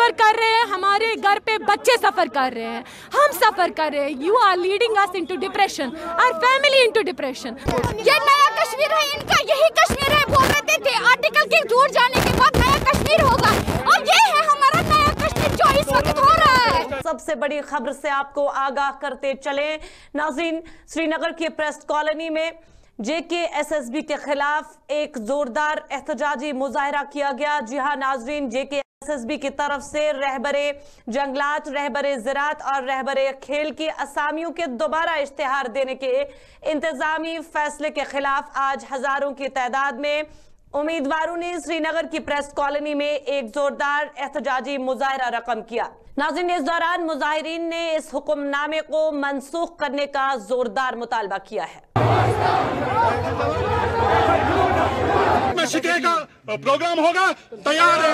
सफ़र कर रहे हैं हमारे घर पे बच्चे सफ़र कर रहे हैं। हम सफ़र कर रहे हैं। You are leading us into depression our family into depression ये नया कश्मीर है इनका यही कश्मीर है बोल रहे थे आर्टिकल के दूर जाने के बाद नया कश्मीर होगा। और ये है हमारा नया कश्मीर जो इस वक्त हो रहा है। सबसे बड़ी खबर से आपको आगाह करते चले। नाजीन श्रीनगर की प्रेस कॉलोनी में जेके एसएसबी के खिलाफ एक जोरदार एहतजाजी मुजाहरा किया गया। जी हाँ नाजरीन जेके एसएसबी की तरफ़ से रहबरे जंगलात, रहबरे ज़रात और रहबरे खेल की असामियों के दोबारा इश्तेहार देने के इंतजामी फैसले के खिलाफ आज हज़ारों की तादाद में उम्मीदवारों ने श्रीनगर की प्रेस कॉलोनी में एक जोरदार एहतजाजी मुजाहरा रकम किया। नाजिन इस दौरान मुजाहरीन ने इस हुक्मनामे को मनसूख करने का जोरदार मुतालबा किया है। शिकवे का प्रोग्राम होगा तैयार है।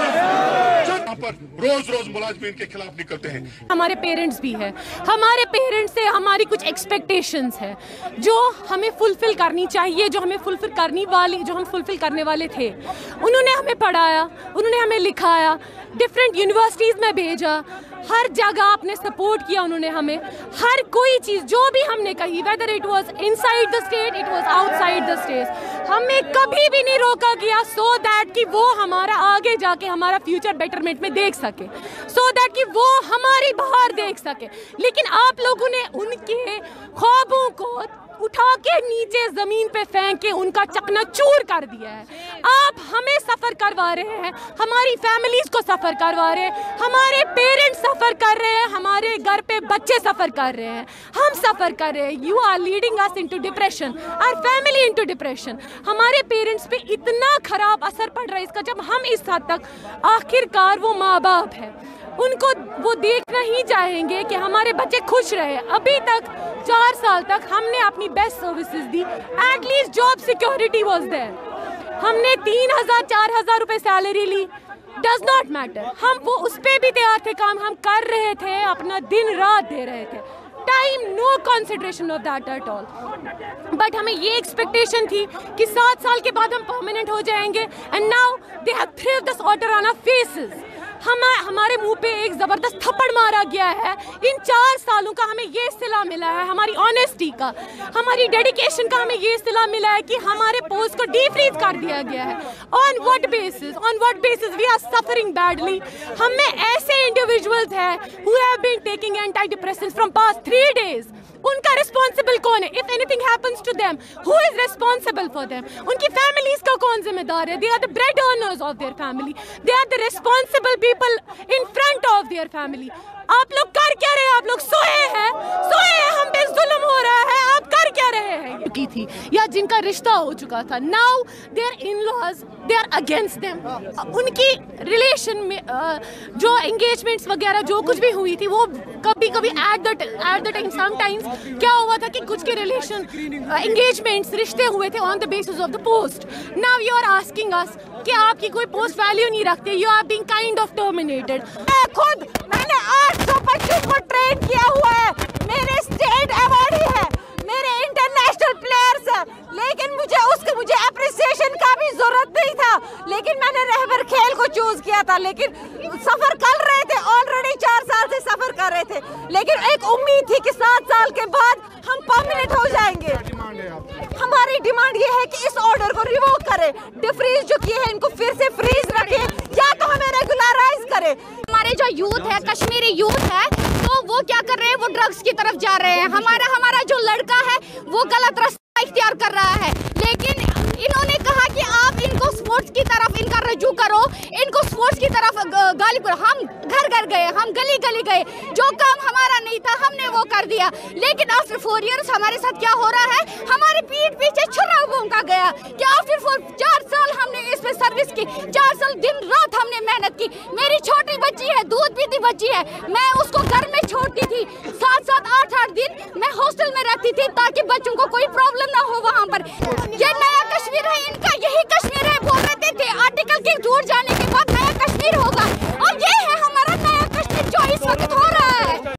यहाँ पर रोज रोज मुलाजमीन के खिलाफ निकलते हैं। हमारे पेरेंट्स भी है। हमारे पेरेंट्स से हमारी कुछ एक्सपेक्टेशंस है जो हमें फुलफिल करनी चाहिए जो हमें फुलफिल करनी वाली जो हम फुलफिल करने वाले थे। उन्होंने हमें पढ़ाया उन्होंने हमें लिखाया डिफरेंट यूनिवर्सिटीज़ में भेजा। हर जगह आपने सपोर्ट किया उन्होंने हमें। हर कोई चीज़, जो भी हमने कही whether it was inside the state it was outside the state हमें कभी भी नहीं रोका गया सो so दैट कि वो हमारा आगे जाके हमारा फ्यूचर बेटरमेंट में देख सके। सो so दैट कि वो हमारी बाहर देख सके। लेकिन आप लोगों ने उनके ख्वाबों को उठा के नीचे ज़मीन पे फेंक के उनका चकना चूर कर दिया है। आप हमें सफ़र करवा रहे हैं, हमारी फैमिलीज़ को सफ़र करवा रहे हैं, हमारे पेरेंट्स सफ़र कर रहे हैं, हमारे घर पे बच्चे सफ़र कर रहे हैं। हम सफ़र कर रहे हैं। You are leading us into depression our family into depression हमारे पेरेंट्स पे इतना खराब असर पड़ रहा है इसका जब हम इस हद तक आखिरकार वो माँ बाप है। उनको वो देखना ही चाहेंगे कि हमारे बच्चे खुश रहे। अभी तक चार साल तक हमने अपनी best services the. At least job security was there हमने तीन हज़ार, चार हज़ार रुपए सैलरी ली। डज नॉट मैटर हम वो उस पर भी तैयार थे काम। हम कर रहे थे, अपना दिन रात दे रहे थे। Time no consideration of that at all but हमें ये एक्सपेक्टेशन थी कि सात साल के बाद हम परमानेंट हो जाएँगे। And now they have thrive this order on our faces हम, हमारे मुँह पे एक ज़बरदस्त थप्पड़ मारा गया है। इन चार सालों का हमें ये सिला मिला है, हमारी ऑनेस्टी का, हमारी डेडिकेशन का हमें ये सिला मिला है कि हमारे पोस्ट को डीफ्रीज कर दिया गया है। On what basis on what basis we are suffering badly हम ऐसे इंडिविजुअल्स हैं who have been taking anti depressants from past three days उनका रिस्पॉन्सिबल कौन है? If anything happens to them who is responsible for them उनकी families का कौन जिम्मेदार है? They are the bread earners of their family they are the responsible people in front of their family आप लोग कर क्या रहे आप लोग सोए हैं? सोए हैं? हम पे जुल्म हो रहा है। आप रहे हैं की थी। या जिनका रिश्ता हो चुका था। Now their in laws they are against them उनकी रिलेशन में जो एंगेजमेंट्स वगैरह, जो कुछ भी हुई थी, वो कभी कभी at the at the time sometimes क्या हुआ था कि कुछ के रिलेशन एंगेजमेंट्स रिश्ते हुए थे on the basis of the post now you are asking us कि आपकी कोई पोस्ट वैल्यू नहीं रखते। You are being kind of terminated मैं खुद, मैंने आठ सौ बच्चों को ट्रेन किया हुआ है। मेरे स्टेट अवार्ड ही है इंटरनेशनल प्लेयर्स हैं लेकिन मुझे उसके मुझे अप्रिसिएशन का भी ज़रूरत नहीं था लेकिन मैंने रहबर खेल को चूज़ किया था लेकिन सफ़र कर रहे थे ऑलरेडी चार साल से सफ़र कर रहे थे। लेकिन एक उम्मीद थी कि सात साल के बाद हम परमानेंट हो जाएँगे। हमारी डिमांड ये है कि इस ऑर्डर को रिवोक करें। डिफ्रीज जो किए हैं इनको फिर से फ्रीज रखें या तो हमें रेगुलराइज करें। हमारे जो यूथ है कश्मीरी यूथ है तो वो क्या कर रहे हैं? वो ड्रग्स की तरफ़ जा रहे हैं। हमारा हमारा जो लड़का है वो गलत रास्ता इख्तियार कर रहा है। लेकिन इन्होंने कहा स्पोर्ट्स की तरफ़ इनका रजू करो। इनको स्पोर्ट्स की तरफ़ ग- गालिब करो। हम घर घर गए, हम गली गली गए। जो काम हमारा नहीं था, हमने वो कर दिया। लेकिन आफ्टर फोर इयर्स हमारे साथ क्या हो रहा है? हमारे पीठ पीछे छुरा भूंका गया कि आफ्टर फोर चार साल हमने इस पे सर्विस की। चार साल दिन रात हमने मेहनत की। मेरी छोटी बच्ची है, दूध पीती बच्ची है। मैं उसको घर में छोड़ती थी। साथ सात, आठ आठ दिन मैं हॉस्टल में रहती थी ताकि बच्चों को कोई प्रॉब्लम ना हो वहाँ पर। ये नया